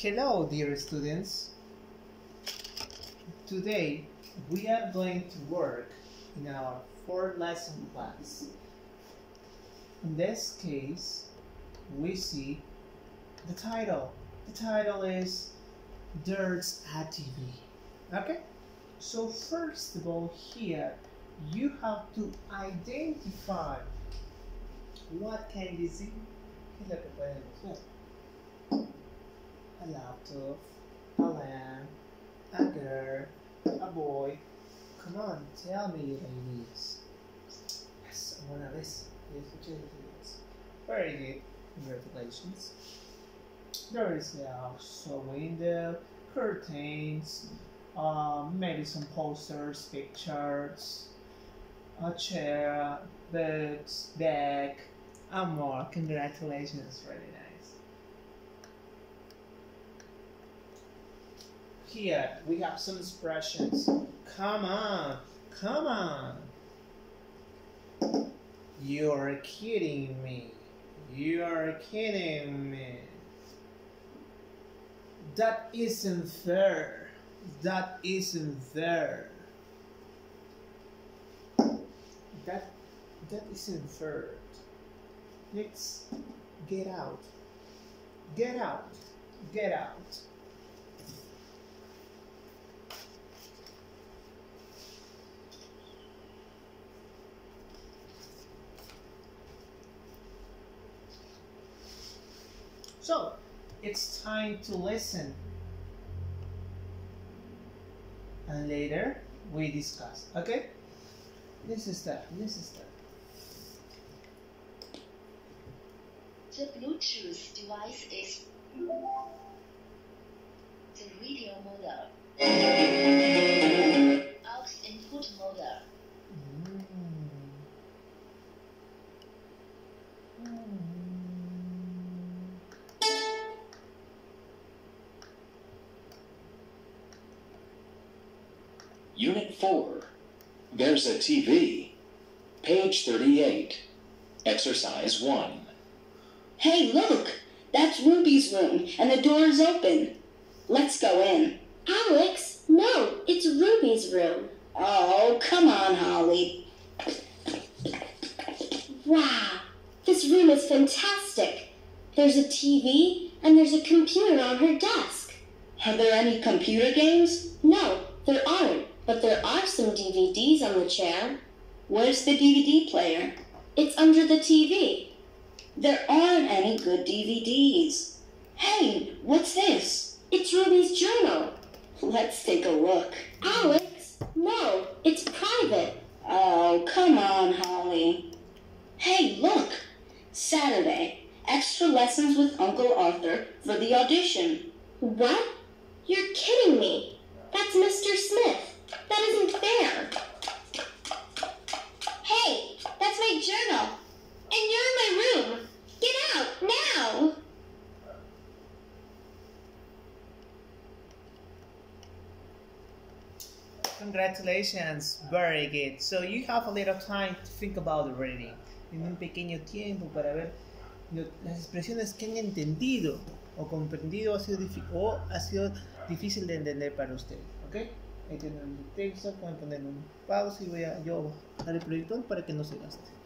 Hello, dear students. Today we are going to work in our fourth lesson class. In this case, we see the title. The title is Dirt's at TV. Okay? So first of all here, you have to identify what can seen. ¿Qué es lo que pueden ver? A laptop, a lamp, a girl, a boy. Come on, tell me, your ladies. Yes, I'm wanna listen. Yes, which is Very good. Congratulations. There is also window, curtains, uh, maybe some posters, pictures, a chair, books, bag, and more. Congratulations, really nice. Here we have some expressions. Come on, come on. You're kidding me. You're kidding me. That isn't fair. That isn't fair. That that isn't fair. Let's get out. Get out. Get out. So, it's time to listen. And later, we discuss. Okay? This is that. This is that. The Bluetooth device is the radio model, There's a TV. Page 38. Exercise 1. Hey, look! That's Ruby's room, and the door is open. Let's go in. Alex, no, it's Ruby's room. Oh, come on, Holly. Wow, this room is fantastic. There's a TV and there's a computer on her desk. Are there any computer games? No, there aren't, but there are some DVDs on the chair. Where's the DVD player? It's under the TV. There aren't any good DVDs. Hey, what's this? It's Ruby's journal. Let's take a look. Alex, no, it's private. Oh, come on, Holly. Hey, look! Saturday, extra lessons with Uncle Arthur for the audition. What? You're kidding me. That's Mr. Smith. That isn't fair. Hey, that's my journal. And you're in my room. Get out now. Congratulations, very good. So you have a little time to think about the reading. Tiene un pequeño tiempo para ver lo- las expresiones que han entendido o comprendido ha sido o ha sido difícil de entender para usted. ¿Ok? Ahí tienen el texto, pueden poner un pausa y voy a yo bajar el proyector para que no se gaste.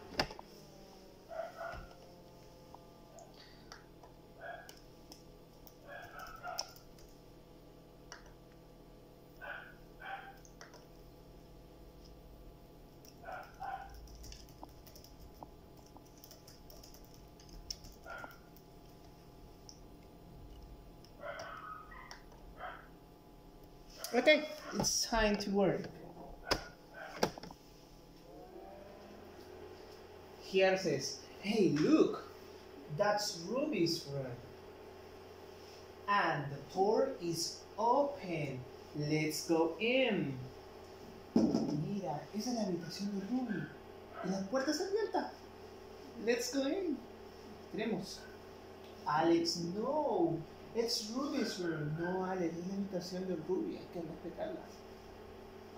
Okay, it's time to work. Here says, hey look, that's Ruby's room. And the door is open. Let's go in. Mira, esa es la habitación de Ruby. Y la puerta está abierta. Let's go in. Tenemos. Alex, no. It's Ruby's room. No, es la habitación de Ruby. Hay que respetarla.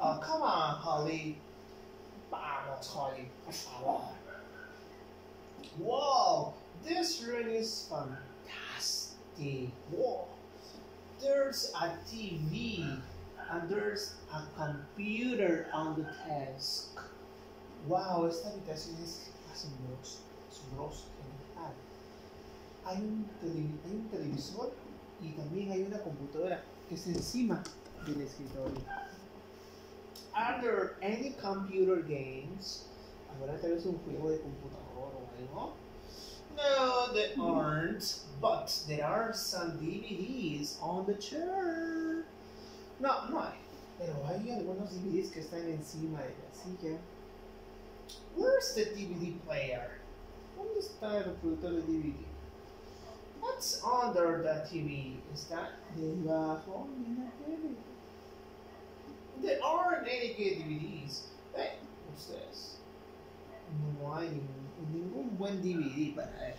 Oh, come on, Holly. Vamos, Holly. Por favor. Wow, this room is fantastic. Wow. there's a TV and there's a computer on the desk. Wow, esta habitación es asombrosa, asombrosa. Hay un, hay un televisor y también hay una computadora que está encima del escritorio. Are there any computer games? ¿Habrá tal vez un juego de computador o algo? No, there aren't, but there are some DVDs on the chair. No, no hay, pero hay algunos DVDs que están encima de la silla. Where's the DVD player? ¿Dónde está el reproductor de DVD? What's under the TV? Está debajo de la tele. There aren't any good DVDs. Hey, what's this? No hay ningún, buen DVD para ver.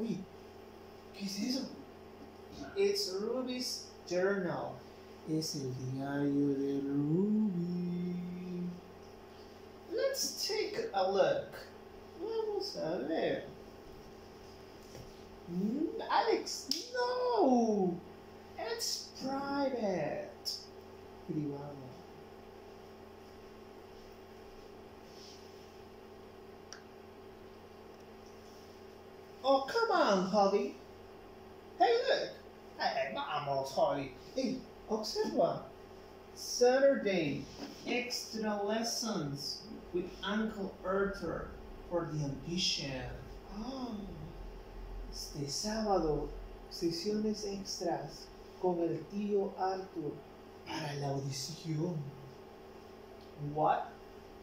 Oye, ¿qué es eso? It's Ruby's Journal. Es el diario de Ruby. Let's take a look. Vamos a ver. Alex, no! It's private. Privado. Oh, come on, Holly. Hey, look. Hey, vamos, Holly. Hey, observa. Saturday, extra lessons with Uncle Arthur for the ambition. Oh, este sábado, sesiones extras con el tío Arthur para la audición. What?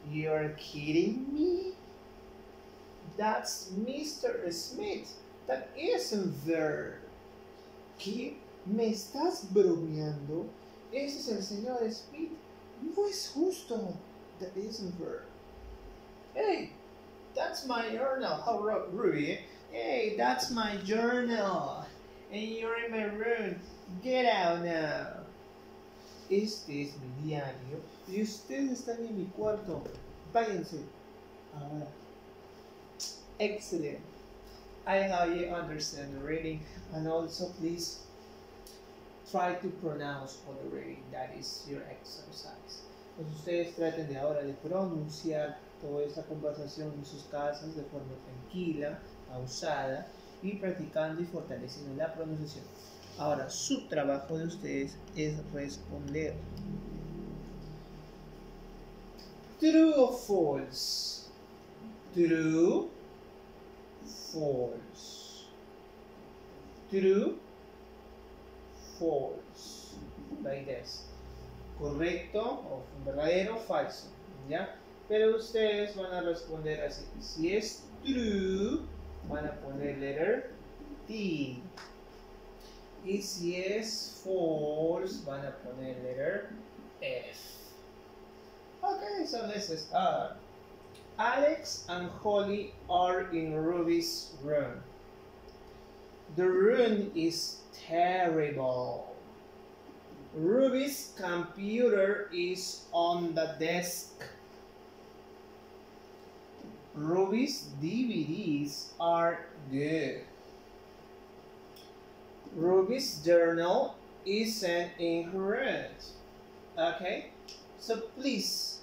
You're kidding me? That's Mr. Smith. That isn't there. ¿Qué? ¿Me estás bromeando? Ese es el señor Smith. No es justo. That isn't there. Hey, that's my journal. How ru- Ruby? Hey, that's my journal. And you're in my room. Get out now. Este es mi diario. Y ustedes están en mi cuarto. Váyanse. Excellent. I how you understand the reading and also please try to pronounce all the reading. That is your exercise. Pues ustedes traten de ahora de pronunciar toda esta conversación en sus casas de forma tranquila, pausada y practicando y fortaleciendo la pronunciación. Ahora, su trabajo de ustedes es responder. True or false? True, false. True, false. Like this. Correcto o verdadero, falso. ¿Ya? Pero ustedes van a responder así. Si es true, van a poner letter T. Y si es false, van a poner letter F. Okay, so this is R. Alex and Holly are in Ruby's room. The room is terrible. Ruby's computer is on the desk. Ruby's DVDs are good. Ruby's journal isn't in her room. Okay? So please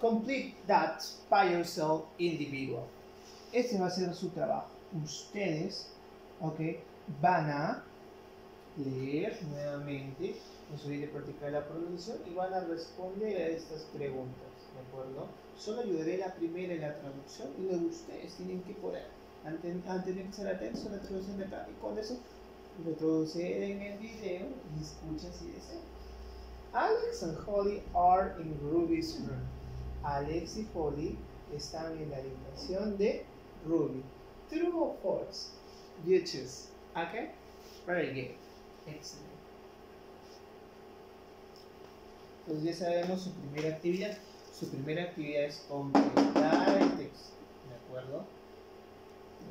complete that by yourself individual. Este va a ser su trabajo. Ustedes, ok, van a leer nuevamente, voy a practicar la pronunciación y van a responder a estas preguntas, ¿de acuerdo? Solo ayudaré la primera en la traducción y luego ustedes tienen que poder, antes, antes de atentos a la traducción de acá y con eso retroceder en el video y escuchen si desean. Alex and Holly are in Ruby's room. Alex y Holly están en la habitación de Ruby. True or false? You choose. Okay? Very good. Excellent. Entonces ya sabemos su primera actividad. Su primera actividad es completar el texto. ¿De acuerdo?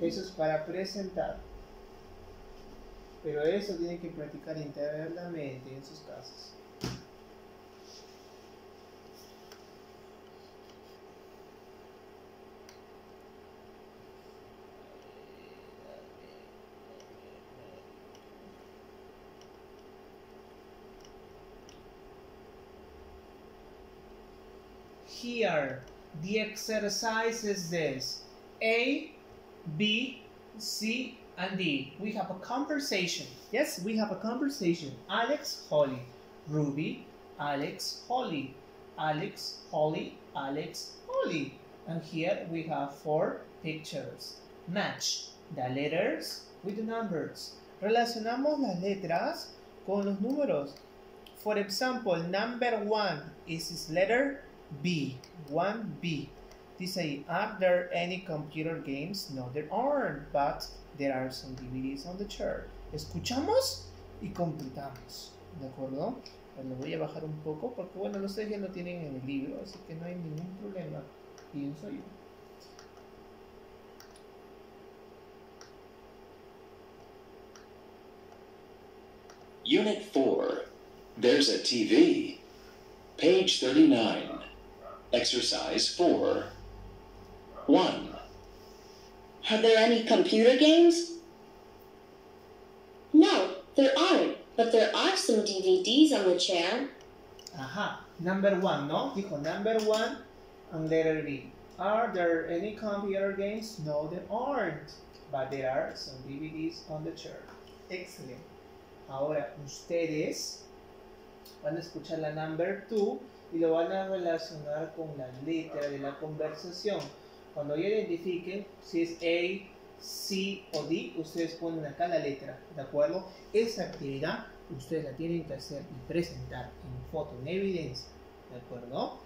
Eso es para presentar. Pero eso tienen que practicar internamente en sus casas. The exercise is this. A, B, C, and D. We have a conversation. Yes, we have a conversation. Alex, Holly. Ruby, Alex, Holly. Alex, Holly, Alex, Holly. And here we have four pictures. Match the letters with the numbers. Relacionamos las letras con los números. For example, number one is this letter B. 1B. Dice ahí, are there any computer games? No, there aren't, but there are some DVDs on the chair. Escuchamos y completamos. ¿De acuerdo? Pues lo voy a bajar un poco porque, bueno, ustedes ya lo tienen en el libro, así que no hay ningún problema, pienso yo. Unit 4. There's a TV. Page 39. Exercise 4. 1. Are there any computer games? No, there aren't, but there are some DVDs on the chair. Ajá, number one, ¿no? Dijo number one and letter B. Are there any computer games? No, there aren't, but there are some DVDs on the chair. Excellent. Ahora, ustedes van a escuchar la number two y lo van a relacionar con la letra de la conversación. Cuando ya identifiquen si es A, C o D, ustedes ponen acá la letra, ¿de acuerdo? Esa actividad ustedes la tienen que hacer y presentar en foto, en evidencia, ¿de acuerdo?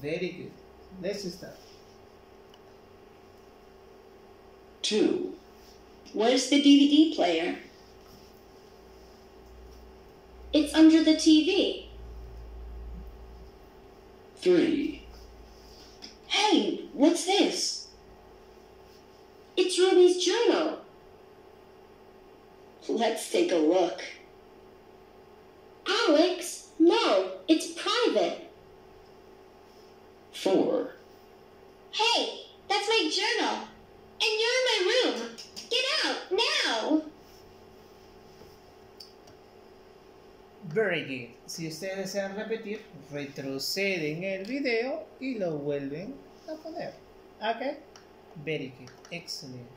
Very good. Let's start. 2. Where's the DVD player? It's under the TV. 3. Hey, what's this? It's Ruby's journal. Let's take a look. Alex, no, it's private. 4. Hey, that's my journal. And you're in my room. Get out now. Very good. Si ustedes desean repetir, retroceden el video y lo vuelven a poner. ¿Ok? Very good. Excellent.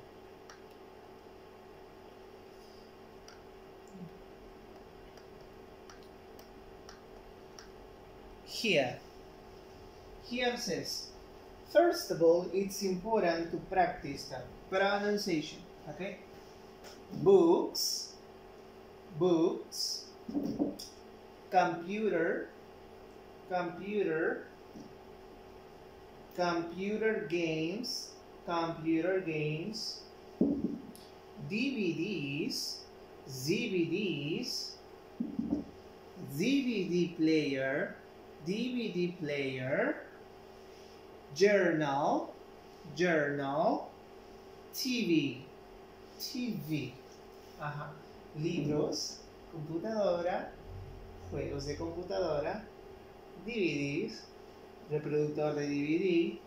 Here. Here says, first of all, it's important to practice the pronunciation. Okay? Books, books, computer, computer, computer games, computer games, DVDs, ZVDs, DVD player, DVD player, journal, journal, TV, TV, ajá, libros, computadora, juegos de computadora, DVDs, reproductor de DVD.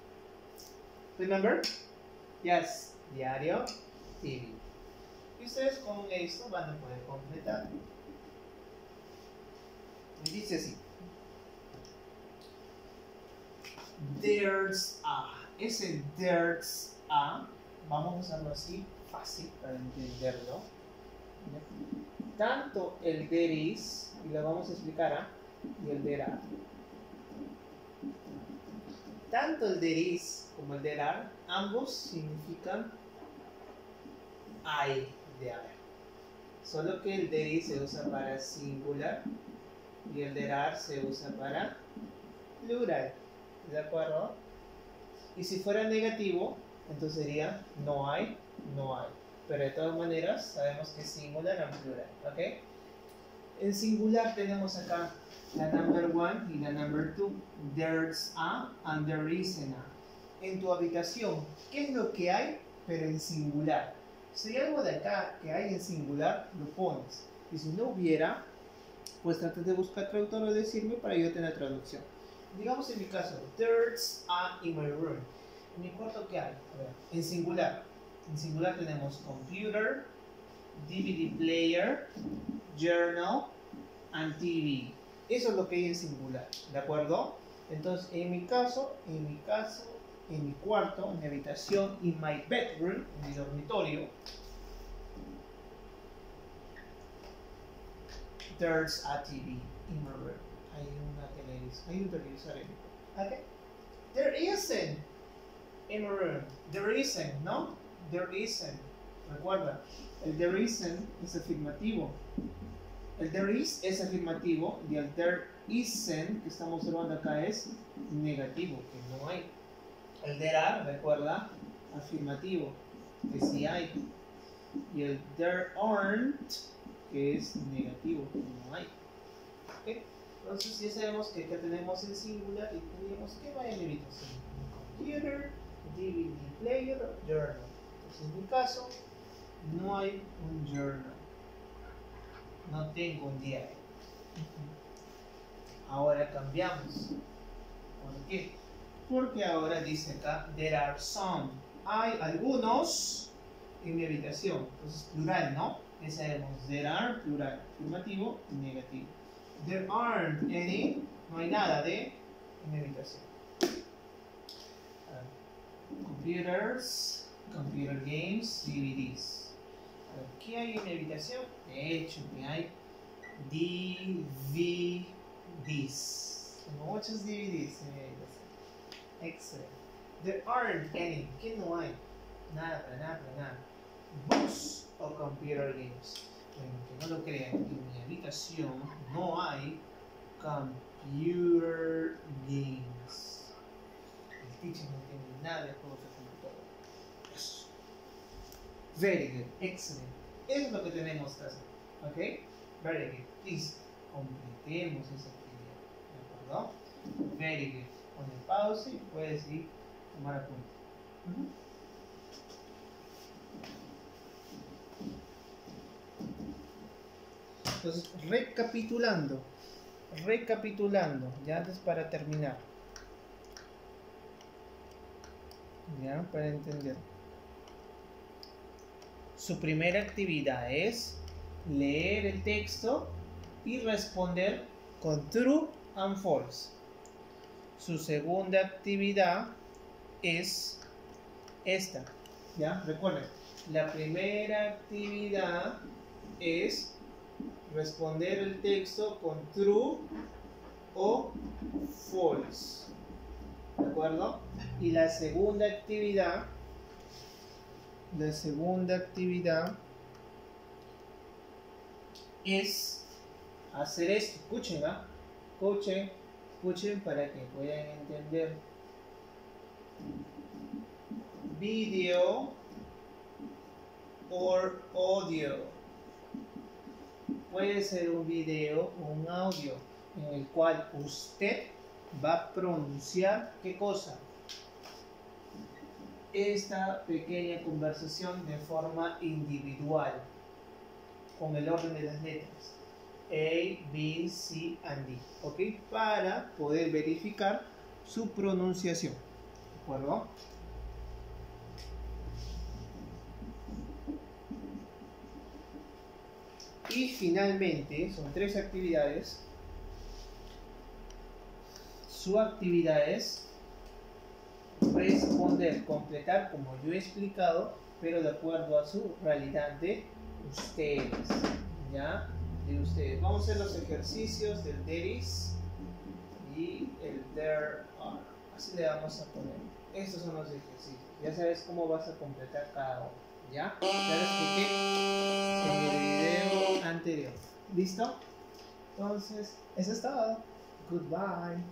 Remember? Yes, diario, TV. Y ustedes con esto van a poder completar. Y dice así. There's a. Ese there's a. Vamos a usarlo así, fácil para entenderlo. Tanto el there is, y lo vamos a explicar, ¿ah? y el there are. Tanto el there is como el there are, ambos significan hay de haber. Solo que el there is se usa para singular y el there are se usa para plural. ¿De acuerdo? Y si fuera negativo, entonces sería no hay, no hay. Pero de todas maneras sabemos que es singular en plural. ¿Ok? En singular tenemos acá la number one y la number two. There's a and there isn't a. En tu habitación, ¿qué es lo que hay? Pero en singular. Si hay algo de acá que hay en singular, lo pones. Y si no hubiera, pues tratas de buscar traductor o decirme para yo tener traducción. Digamos en mi caso, there's a in my room. En mi cuarto, ¿qué hay? En singular. En singular tenemos computer, DVD player, journal and TV. Eso es lo que hay en singular, ¿de acuerdo? Entonces, en mi caso, en mi caso, en mi cuarto, en mi habitación, in my bedroom, en mi dormitorio, there's a TV in my room. Hay una televisor, hay un televisor en mi cuarto. Okay? There isn't in my room. There isn't, ¿no? There isn't. Recuerda, el there isn't es afirmativo. El there is es afirmativo y el there isn't que estamos observando acá es negativo, que no hay. El there are, recuerda, afirmativo, que sí hay. Y el there aren't, que es negativo, que no hay. Entonces ya sabemos que acá tenemos el singular y tenemos que va en habitación. Computer, DVD player, journal. Entonces en mi caso, no hay un journal. No tengo un diario. Ahora cambiamos. ¿Por qué? Porque ahora dice acá, there are some. Hay algunos en mi habitación. Entonces plural, ¿no? Ya sabemos, there are, plural, afirmativo y negativo. There aren't any, no hay nada de en mi habitación. Computers, computer games, DVDs. A ver, ¿Qué hay mi habitación? De hecho, que hay DVDs. Muchos DVDs en mi habitación. Excelente. There aren't any. ¿Qué no hay? Nada, para nada, para nada. Books o computer games. Bueno, que no lo crean, en mi habitación no hay computer games. El teacher no tiene nada de juegos. Very good, excellent. Eso es lo que tenemos que hacer. ¿Ok? Very good. Please, completemos esa actividad. ¿De acuerdo? Very good. Pone pausa y puedes ir tomar apunte. Ujú. Entonces, recapitulando, recapitulando, ya antes para terminar. Ya, para entender. Su primera actividad es leer el texto y responder con true and false. Su segunda actividad es esta. ¿Ya? Recuerden, la primera actividad es responder el texto con true o false. ¿De acuerdo? Y la segunda actividad, la segunda actividad es hacer esto. Escuchen, ¿ah? Escuchen, escuchen para que puedan entender. Video or audio puede ser un video o un audio en el cual usted va a pronunciar qué cosa esta pequeña conversación de forma individual con el orden de las letras A, B, C and D para poder verificar su pronunciación ¿de acuerdo? Y finalmente, son tres actividades. Su actividad es responder, completar como yo he explicado, pero de acuerdo a su realidad de ustedes. ¿Ya? De ustedes. Vamos a hacer los ejercicios del there is y el there are. Así le vamos a poner. Estos son los ejercicios. Ya sabes cómo vas a completar cada uno. ¿Ya? Ya lo expliqué en el video anterior. ¿Listo? Entonces, eso es todo. Goodbye.